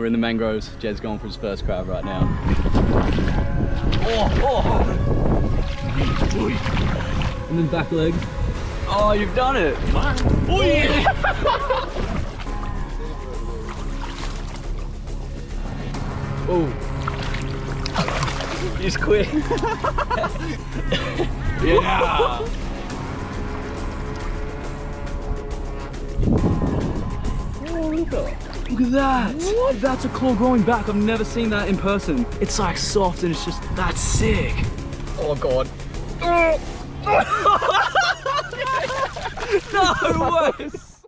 We're in the mangroves. Jed's going for his first crab right now. Oh, oh, And then back leg. Oh, you've done it. Oh, yeah. oh. He's quick. yeah. Look at that! What? That's a claw growing back. I've never seen that in person. It's like soft and it's just, that's sick. Oh, God. No way!